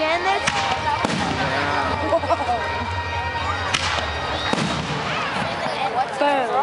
again this? Yeah. Boom.